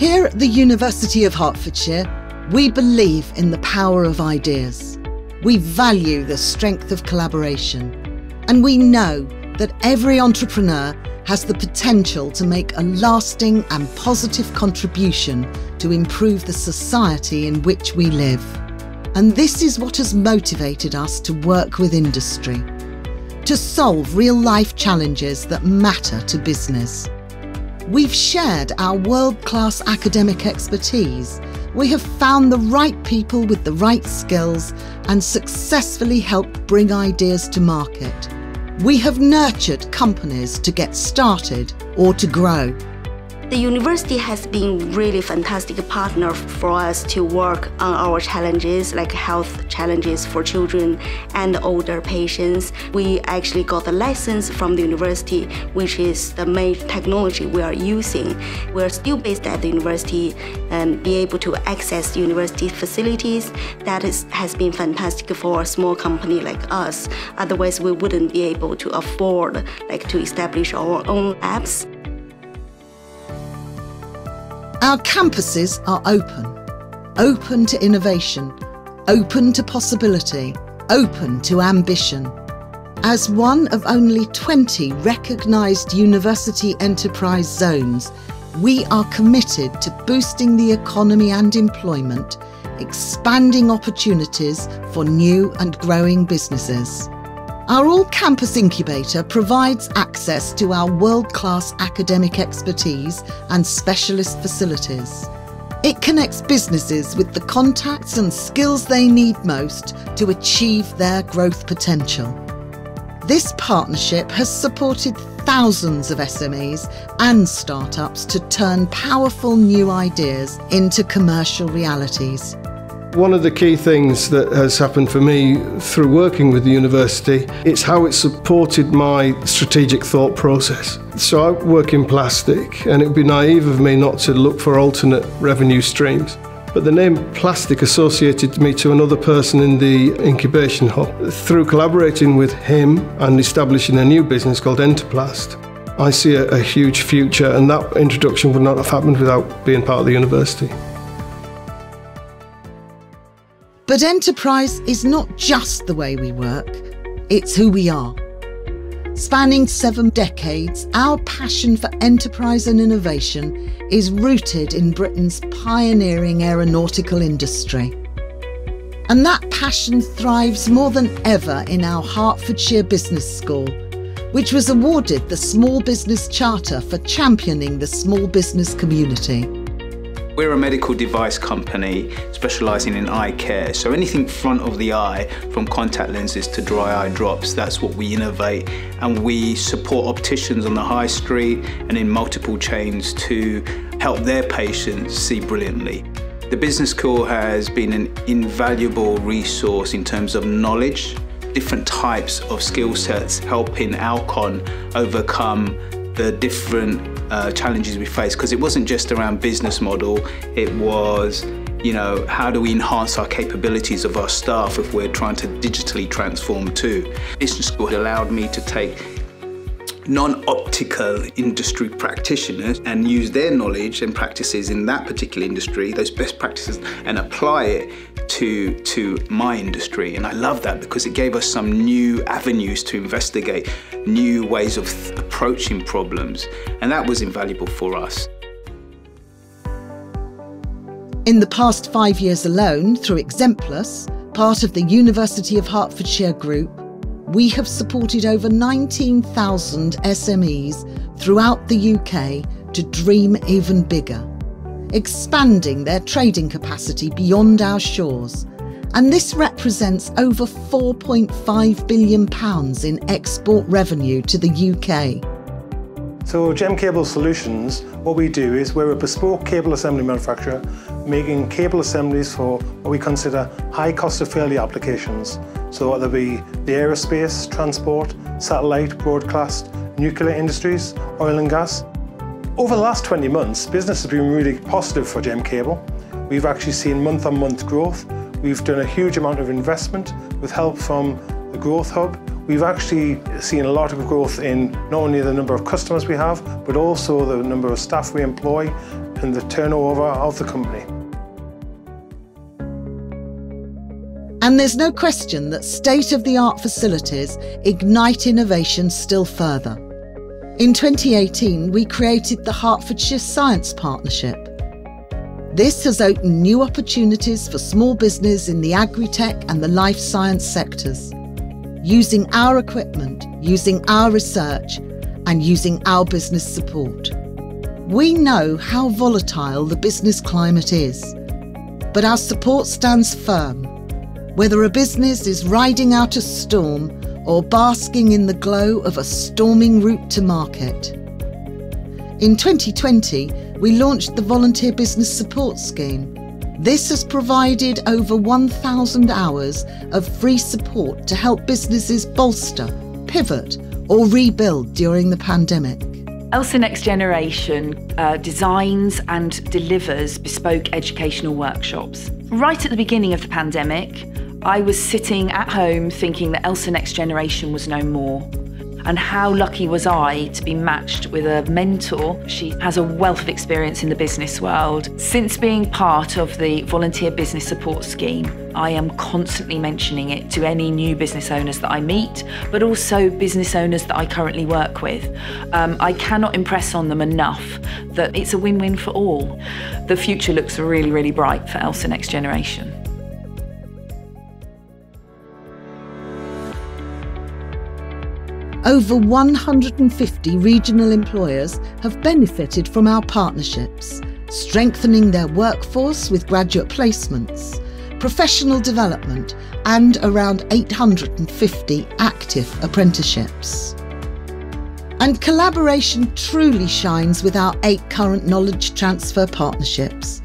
Here at the University of Hertfordshire, we believe in the power of ideas. We value the strength of collaboration. And we know that every entrepreneur has the potential to make a lasting and positive contribution to improve the society in which we live. And this is what has motivated us to work with industry, to solve real life challenges that matter to business. We've shared our world class academic expertise. We have found the right people with the right skills and successfully helped bring ideas to market. We have nurtured companies to get started or to grow. The university has been really fantastic partner for us to work on our challenges like health challenges for children and older patients. We actually got the license from the university, which is the main technology we are using. We're still based at the university and be able to access university facilities. That is, has been fantastic for a small company like us. Otherwise, we wouldn't be able to afford like to establish our own apps. Our campuses are open, open to innovation, open to possibility, open to ambition. As one of only 20 recognised university enterprise zones, we are committed to boosting the economy and employment, expanding opportunities for new and growing businesses. Our all campus incubator provides access to our world class academic expertise and specialist facilities. It connects businesses with the contacts and skills they need most to achieve their growth potential. This partnership has supported thousands of SMEs and startups to turn powerful new ideas into commercial realities. One of the key things that has happened for me through working with the university, it's how it supported my strategic thought process. So I work in plastic and it would be naive of me not to look for alternate revenue streams. But the name plastic associated me to another person in the incubation hub. Through collaborating with him and establishing a new business called Enterplast, I see a, a huge future and that introduction would not have happened without being part of the university. But enterprise is not just the way we work, it's who we are. Spanning seven decades, our passion for enterprise and innovation is rooted in Britain's pioneering aeronautical industry. And that passion thrives more than ever in our Hertfordshire Business School, which was awarded the Small Business Charter for championing the small business community. We're a medical device company specialising in eye care, so anything front of the eye, from contact lenses to dry eye drops, that's what we innovate. And we support opticians on the high street and in multiple chains to help their patients see brilliantly. The Business School has been an invaluable resource in terms of knowledge, different types of skill sets, helping Alcon overcome the different uh, challenges we face because it wasn't just around business model, it was you know, how do we enhance our capabilities of our staff if we're trying to digitally transform too? Business school had allowed me to take non-optical industry practitioners and use their knowledge and practices in that particular industry, those best practices, and apply it to, to my industry. And I love that because it gave us some new avenues to investigate, new ways of approaching problems. And that was invaluable for us. In the past five years alone, through Exemplas, part of the University of Hertfordshire Group, we have supported over 19,000 SMEs throughout the UK to dream even bigger, expanding their trading capacity beyond our shores. And this represents over £4.5 billion in export revenue to the UK. So Gem Cable Solutions, what we do is we're a bespoke cable assembly manufacturer making cable assemblies for what we consider high cost of failure applications. So whether it be the aerospace, transport, satellite, broadcast, nuclear industries, oil and gas. Over the last 20 months, business has been really positive for Gem Cable. We've actually seen month-on-month -month growth. We've done a huge amount of investment with help from the Growth Hub. We've actually seen a lot of growth in not only the number of customers we have, but also the number of staff we employ and the turnover of the company. And there's no question that state of the art facilities ignite innovation still further. In 2018, we created the Hertfordshire Science Partnership. This has opened new opportunities for small business in the agri-tech and the life science sectors using our equipment, using our research, and using our business support. We know how volatile the business climate is, but our support stands firm. Whether a business is riding out a storm or basking in the glow of a storming route to market. In 2020, we launched the Volunteer Business Support Scheme this has provided over 1,000 hours of free support to help businesses bolster, pivot, or rebuild during the pandemic. ELSA Next Generation uh, designs and delivers bespoke educational workshops. Right at the beginning of the pandemic, I was sitting at home thinking that ELSA Next Generation was no more. And how lucky was I to be matched with a mentor? She has a wealth of experience in the business world. Since being part of the Volunteer Business Support Scheme, I am constantly mentioning it to any new business owners that I meet, but also business owners that I currently work with. Um, I cannot impress on them enough that it's a win win for all. The future looks really, really bright for ELSA Next Generation. Over 150 regional employers have benefited from our partnerships, strengthening their workforce with graduate placements, professional development, and around 850 active apprenticeships. And collaboration truly shines with our eight current knowledge transfer partnerships.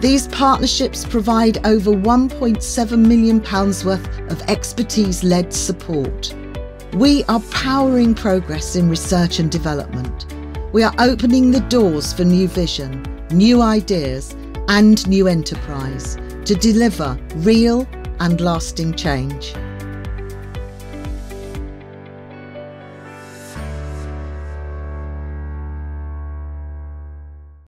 These partnerships provide over £1.7 million worth of expertise led support we are powering progress in research and development. We are opening the doors for new vision, new ideas, and new enterprise to deliver real and lasting change.